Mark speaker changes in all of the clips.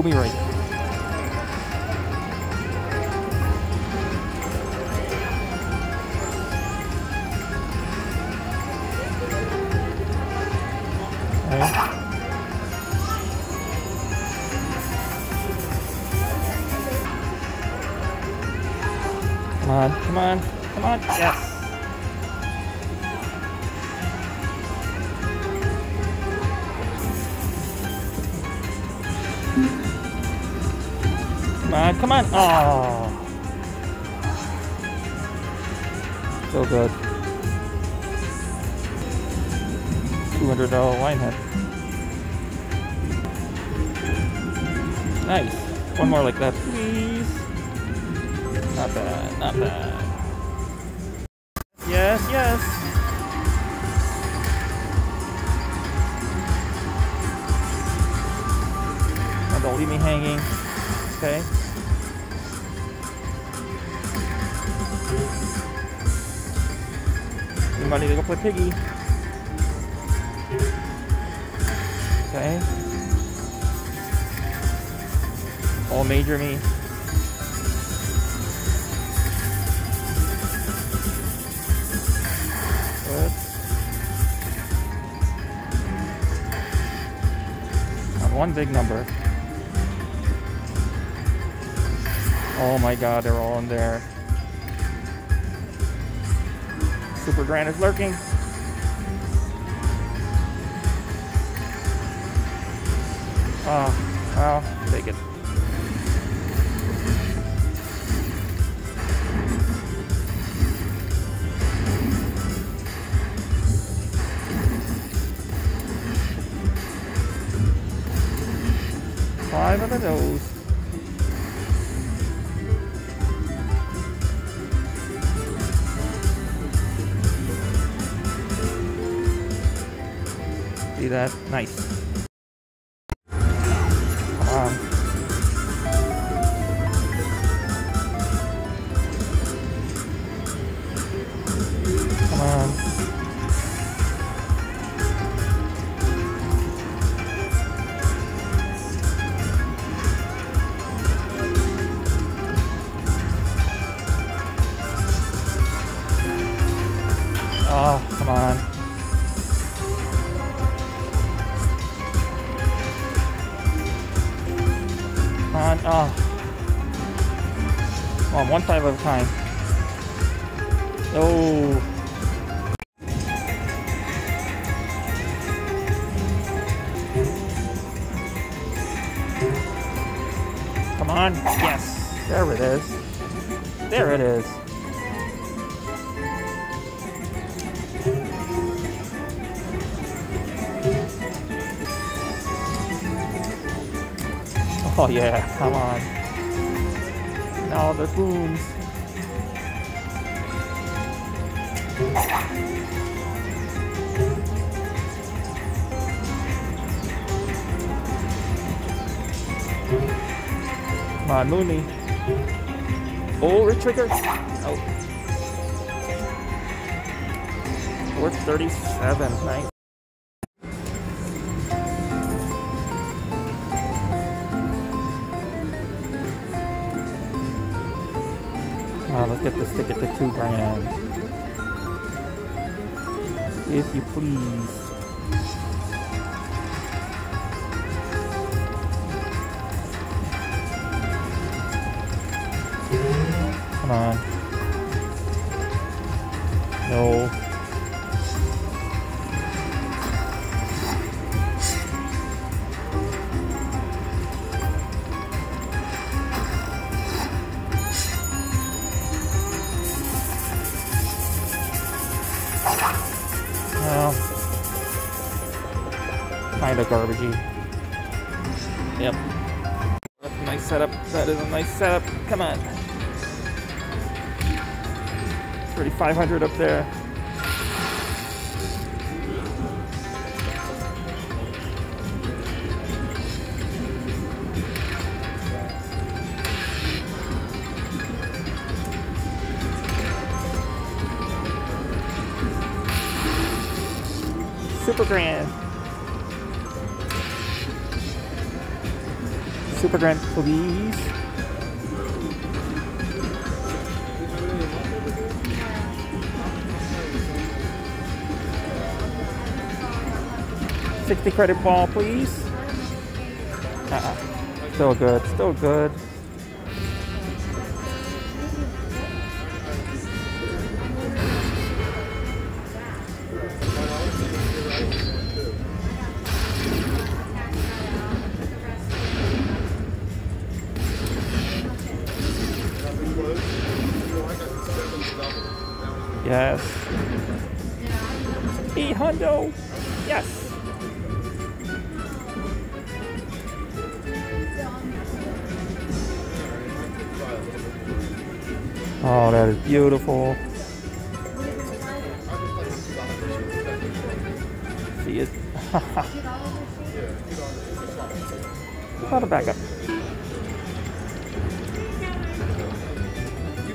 Speaker 1: Me right. Come on, come on, come on. Yes. Come on. Oh. So good. $200 wine head. Nice. One more like that, please. Not bad, not bad. Yes, yes. Oh, don't leave me hanging. Okay. Anybody to go play piggy? Okay. All major me. Good. Got one big number. Oh my god, they're all in there. Super Grand is lurking. Oh, well, take it. Five of those. See that? Nice. Come on, five at a time. Oh. Come on. Yes. There it is. There it is. Oh yeah, come on. Now the booms. Come on, Mooney. Oh, retrigger. Oh. Four thirty-seven. Nice. Get this ticket to two grand. If you please. Come on. No. Kind of garbagey. Yep. That's a nice setup. That is a nice setup. Come on. 3,500 up there. Super grand. Super Grand, please. Sixty credit ball, please. Uh-uh. Still good. Still good. Yes. E hundo. Yes. Oh, that is beautiful. See it. Got a backup.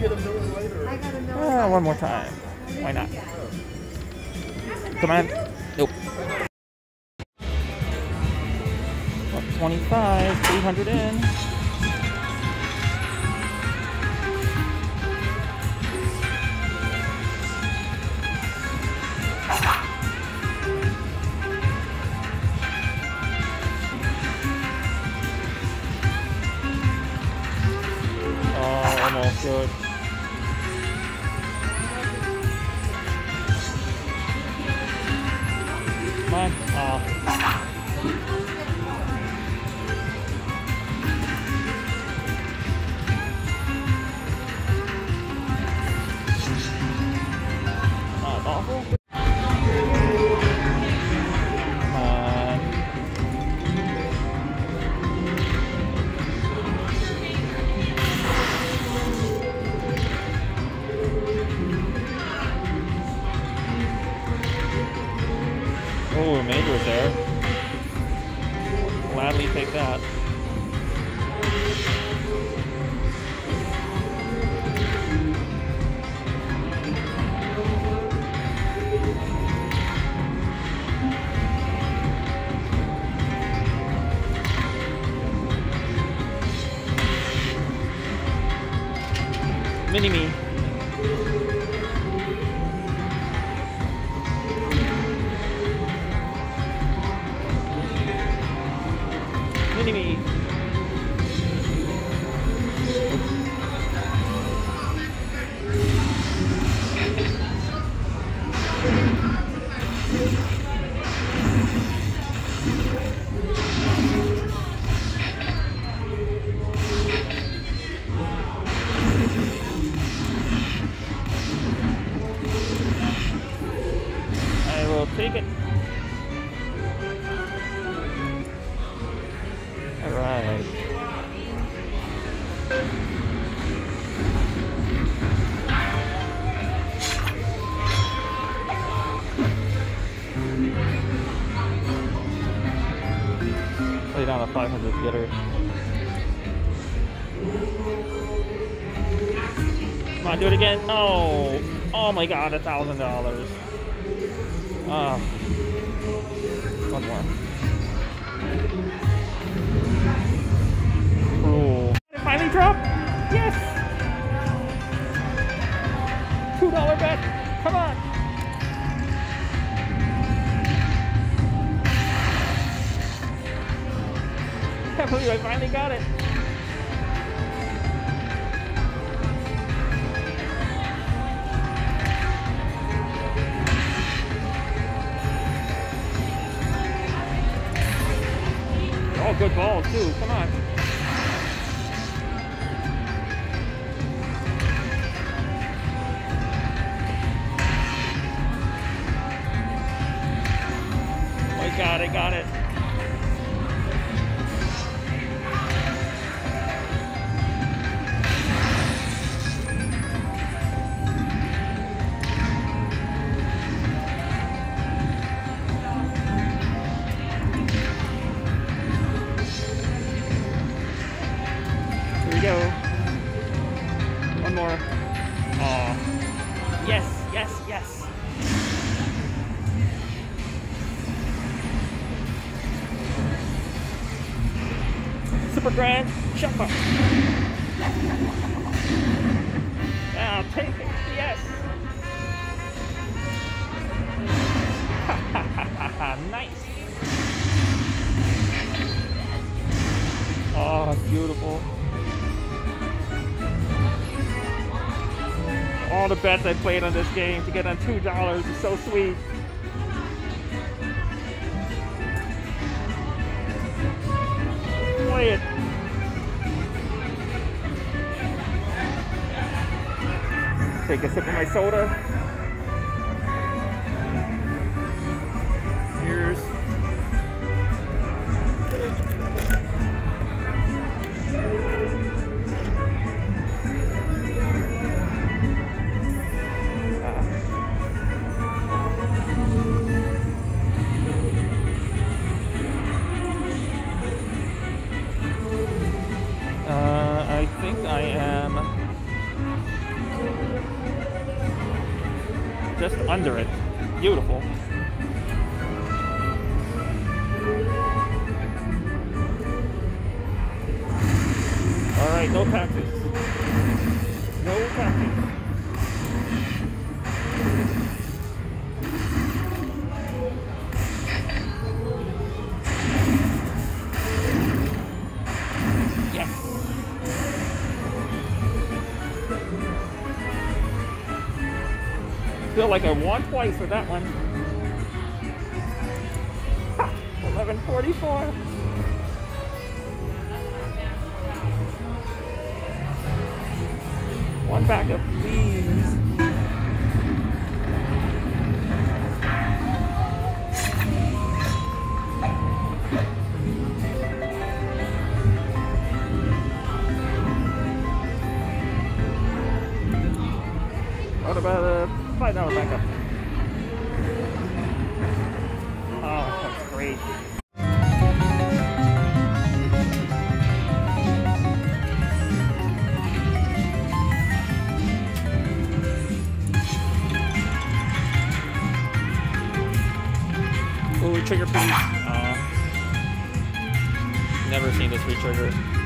Speaker 1: Ah, one more time. Why not? Come on. Nope. 25, 300 in. Oh, almost good. Mini take it. All right. Lay down a 500 to. Come on, do it again. Oh, oh my God, a thousand dollars. Ah, one more. Cruel. It finally dropped. Yes. Two dollar bet. Come on. Can't believe I finally got it. They're all good balls too. Come on. All the bets I played on this game to get on $2 is so sweet. Play it. Take a sip of my soda. All right, no taxes. No taxes. Yes. Feel like I won twice for that one. 1144. Backup, never seen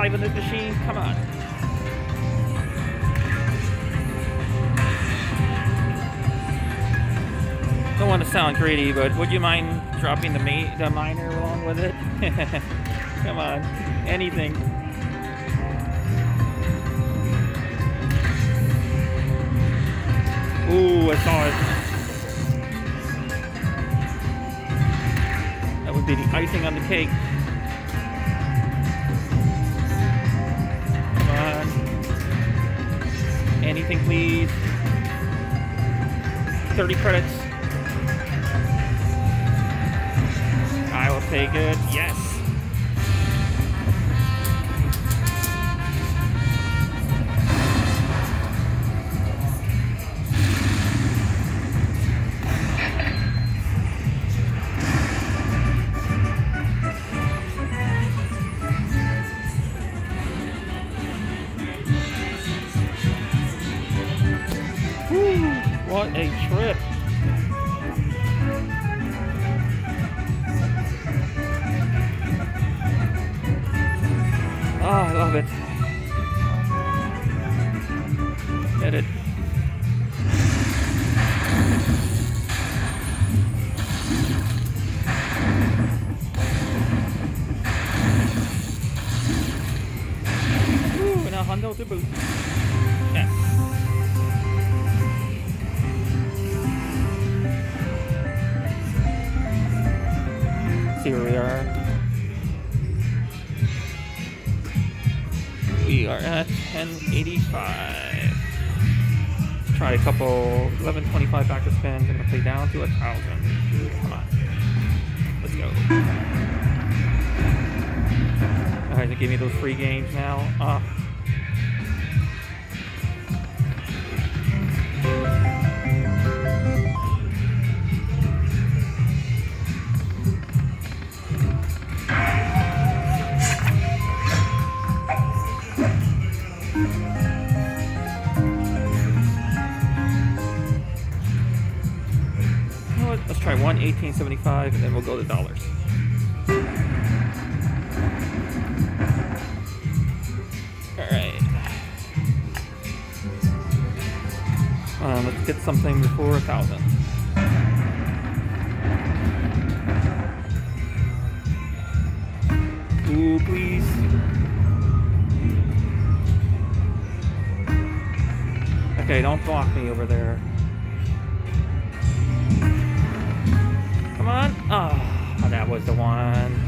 Speaker 1: five in this machine. Come on. Don't want to sound greedy, but would you mind dropping the the minor along with it? Come on, anything. Ooh, I saw it. That would be the icing on the cake. Anything, please. 30 credits. I will take it. Yes. What a trip. Oh, I love it. Get it. Where we are. We are at 1085. try a couple 1125 back to gonna play down to a thousand. Come on. Let's go. Alright, they give me those free games now. Uh, 1775, and then we'll go to dollars. All right. Um, let's get something before a thousand. Ooh, please. Okay, don't block me over there. Ah, that was the one.